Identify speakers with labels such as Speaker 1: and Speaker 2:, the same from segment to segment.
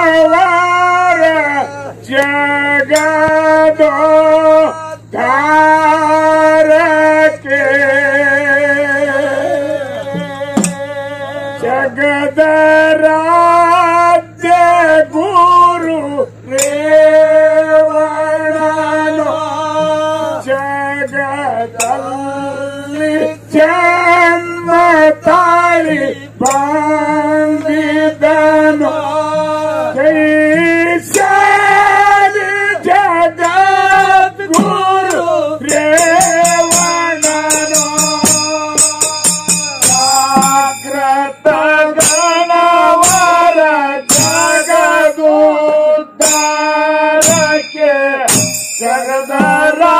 Speaker 1: गणवर जगदो धार के जगदराध्य गुरु रेवणनो जगदल्ली जगदल्ली Jagadara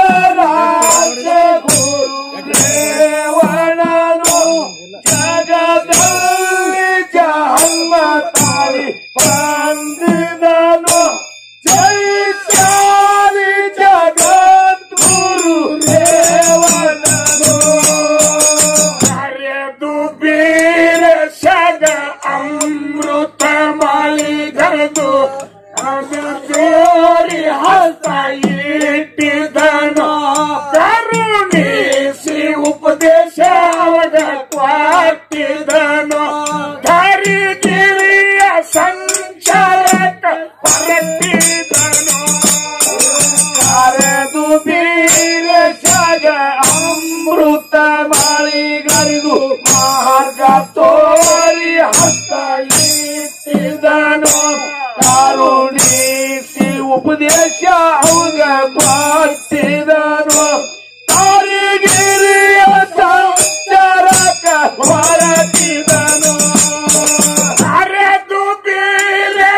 Speaker 1: ಉಪದೇಶ ಅವಾಗ ಕೊಟ್ಟಿದನು. ಕಾರಿಗಿರಿಯ ಸಂಚಾರಕ ಹೊರಟಿದನು. ಅರೆದು ಬೀರೆ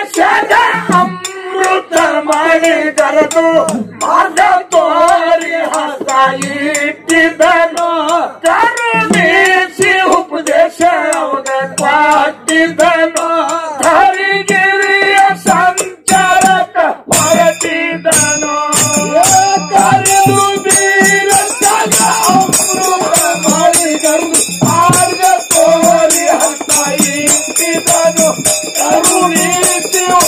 Speaker 1: ಅಮೃತ ಮಾಡಿ ಕರೆದು Και ο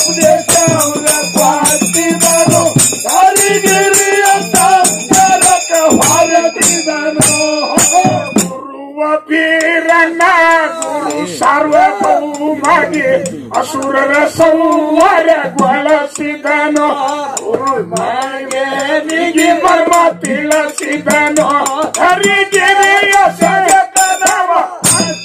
Speaker 1: πλειοσύντανο, τα ριγερία τα ρακαράρα πιδανό. Ο πιδανό, ο πιδανό, ο πιδανό. Ο πιδανό, ο πιδανό, ο πιδανό.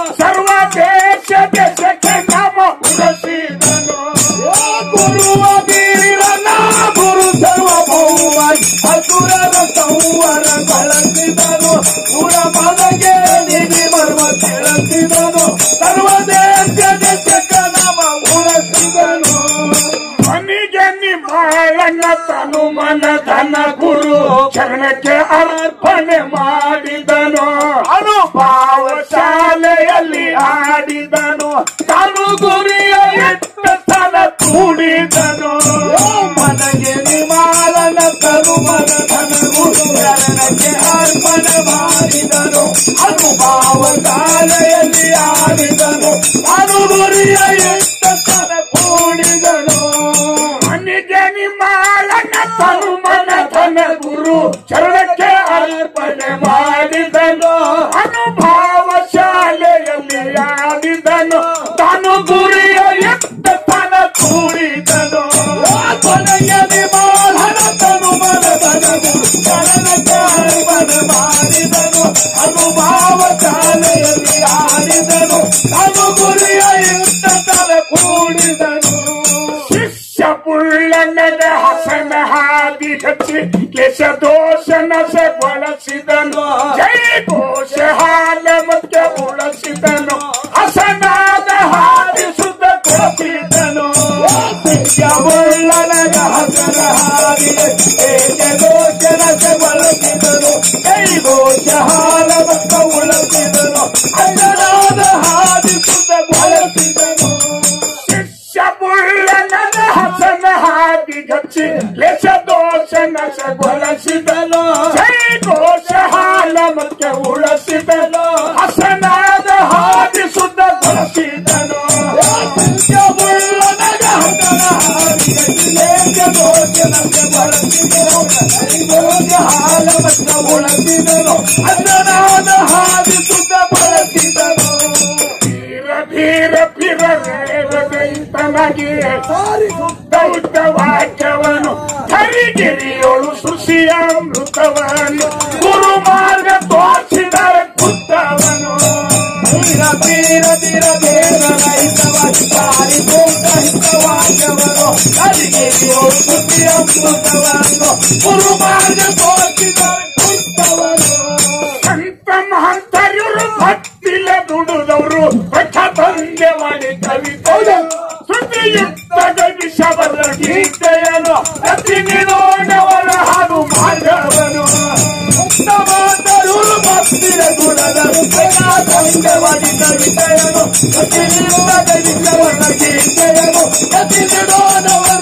Speaker 1: ಯಾವ ಶಾಲೆಯಲ್ಲಿ ಆಡಿದನು ತಾನು ಗುರಿಯ ಎಟ್ಟ ಕೂಡಿದನು. ಮನಗೆ ನಿಮಾಲನ ತರುಮನ ತನಗುರುಗರಣಕ್ಕೆ ಅರ್ಪಣ ಮಾಡಿದನು. ಅದು ಶಾಲೆಯಲ್ಲಿ ಆಡಿದನು ಮಾಡಿದನು. ಅನುಭಾವ ಶಾಲೆಯಲ್ಲಿ ಆಡಿದನು. ಅನು ಗುರಿಯ ಎತ್ತ ತಲೆ ಕೂಡಿದನು. ಶಿಷ್ಯ ಪುಳ್ಳನದ ಹಸನ ಹಾದಿ ಹಚ್ಚಿ ಕೇಶ ದೋಷ ನಸಗೊಳಿಸಿದನು ಜೈ ಘೋಷ ಹಾಲ ليش دوشنا شغل سيدنا ಜೈ ಘೋಷ ಹಾಲ ಮತ್ತೆ ಉಳಿಸಿದನು ಹಸನಾದ ಹಾದಿ ಶುದ್ಧಗೊಳಿಸಿದನು ಧೀರ ಧೀರ ಪಿರವೇರದೈತನಗೆ ದೌತ ವಾಕ್ಯವನು ಹರಿಗಿರಿಯೋಳು ಸೃಷಿಯ ಮೃತವನು ಗುರು ಮಾರ್ಗ ತೋರಿಸಿದರೆ ಕುತ್ತವನು ಧೀರ ಧೀರ ಧೀರ ಧೀರ ರೈತವಾಗಿ ವಾಕ್ಯವನು ಹರಿಗಿರಿಯೋಳು ಸೃಷಿಯ ಮೃತವನು ಗುರು ಮಾರ್ಗ ತೋರಿಸಿದರೆ ಕುತ್ತವನು ಸಂತ ಮಹಂತರು ಭಕ್ತಿಲ ದುಡಿದವರು ಪಠ ತಂದೆ ಮಾಡಿ ಕವಿತೆ ಶ್ರುತಿಯುಕ್ತ ಗವಿಷವರ ಗೀತೆಯನ್ನು ಪ್ರತಿ ನಿರೋಣವರ ಮಾಡಿ ಕವಿತೆಯನ್ನು ಪ್ರತಿ ನಿರುಕ್ತ ಗವಿಷವರ ಗೀತೆಯನ್ನು ಪ್ರತಿ ನಿರೋಣವರ